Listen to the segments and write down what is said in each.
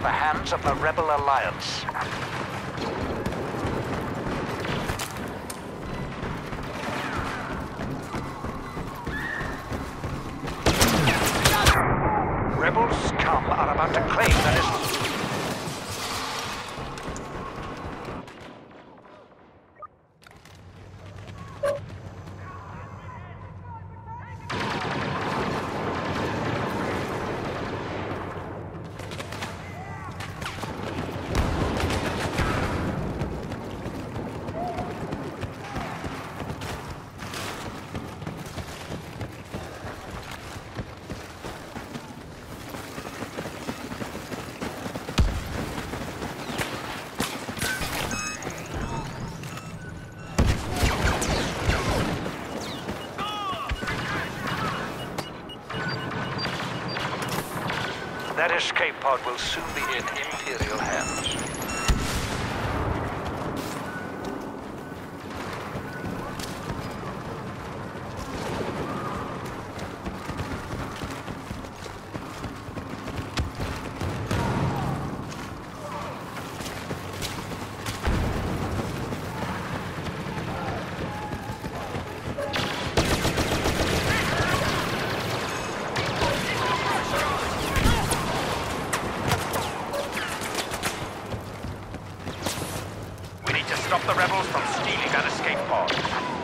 into the hands of the Rebel Alliance. Rebel scum are about to claim that escape pod will soon be in Imperial hands. We need to stop the rebels from stealing that escape pod.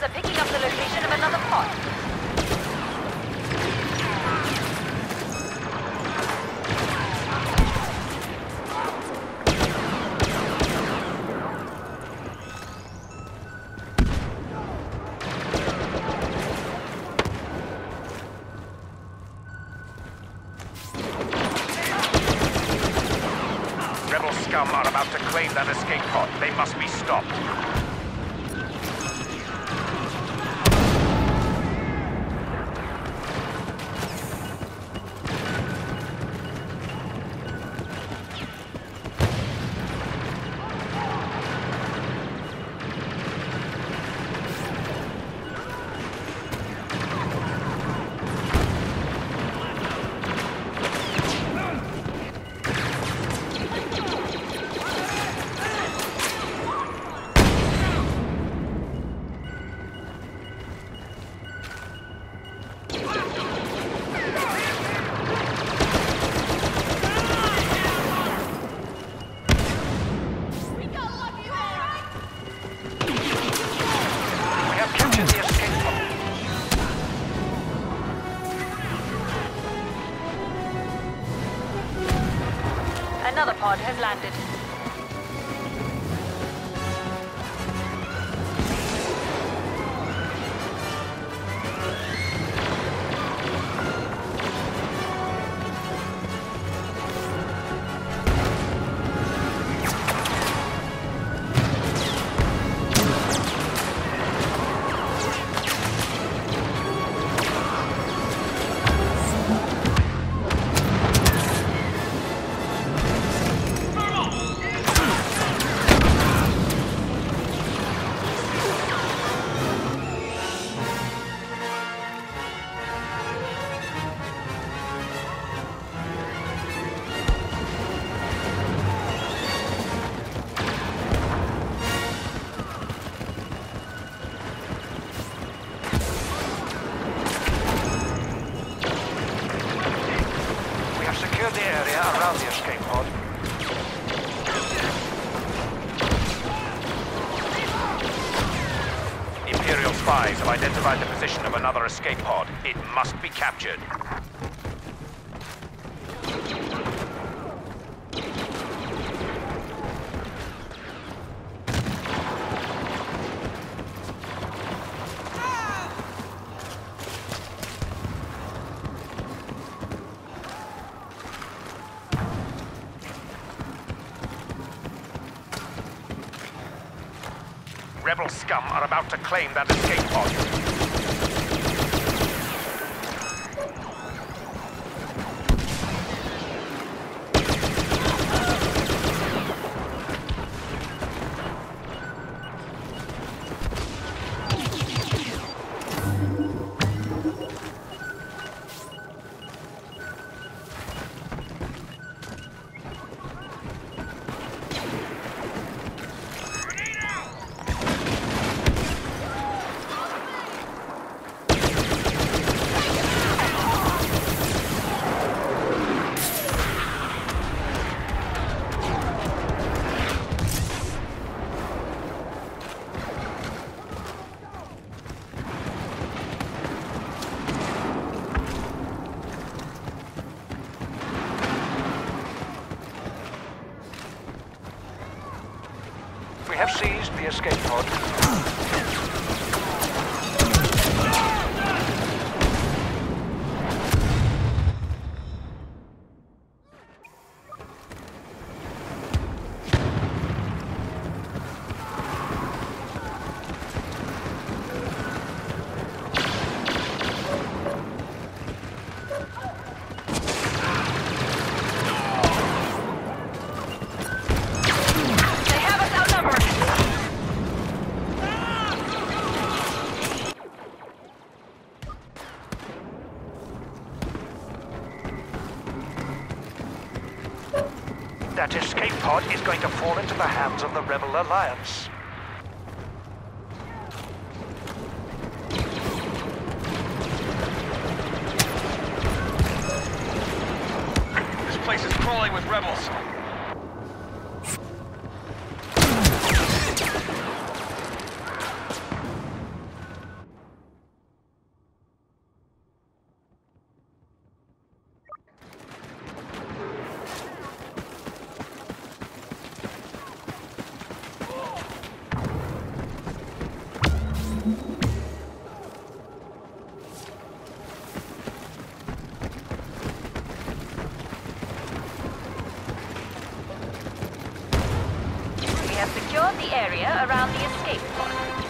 Scanners are picking up the location of another pod. Rebel scum are about to claim that escape pod. They must be stopped. Landed. possession of another escape pod. It must be captured. Rebel scum are about to claim that escape pod. Escape pod. That escape pod is going to fall into the hands of the Rebel Alliance. Have secured the area around the escape pod.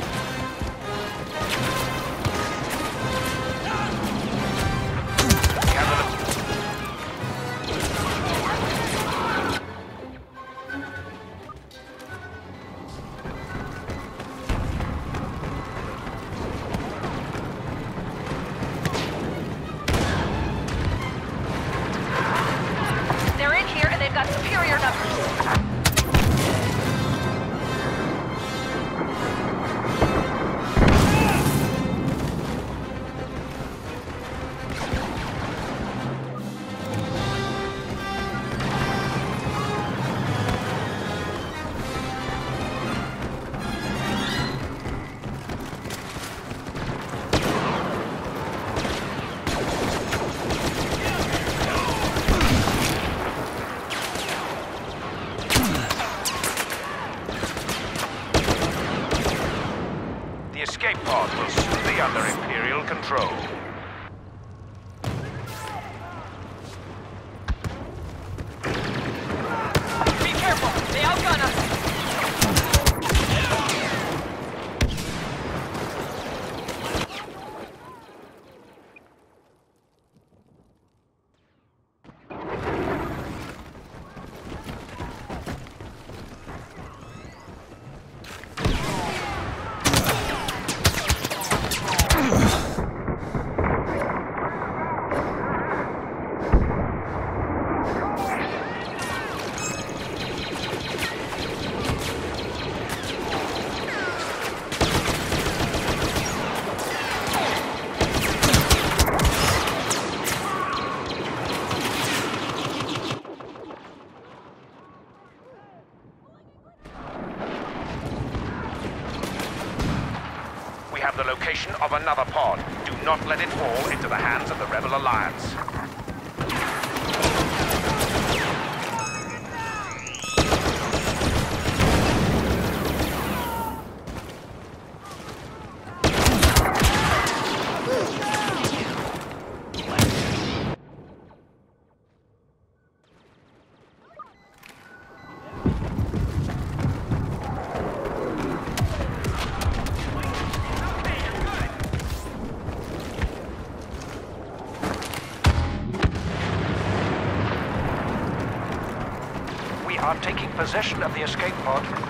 Pod will soon be under Imperial control. Be careful. They outgun us. We have the location of another pod. Do not let it fall into the hands of the Rebel Alliance. Are taking possession of the escape pod.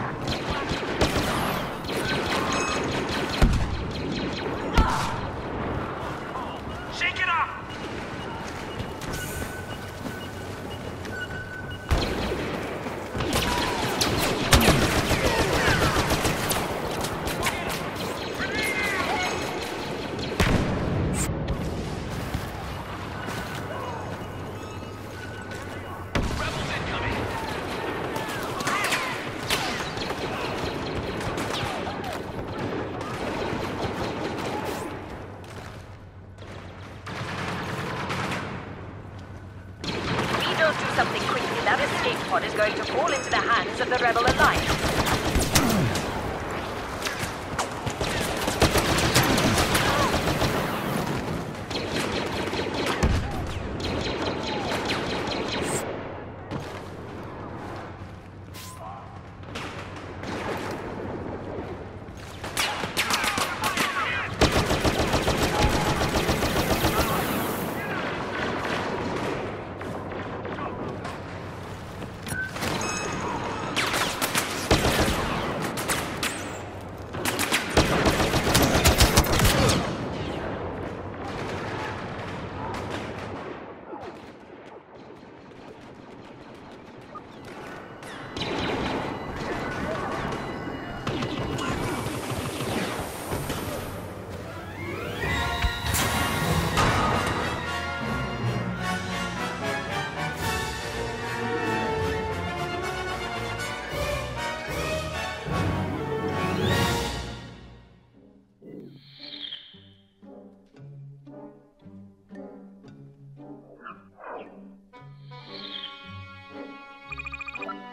Of the Rebel Alliance. you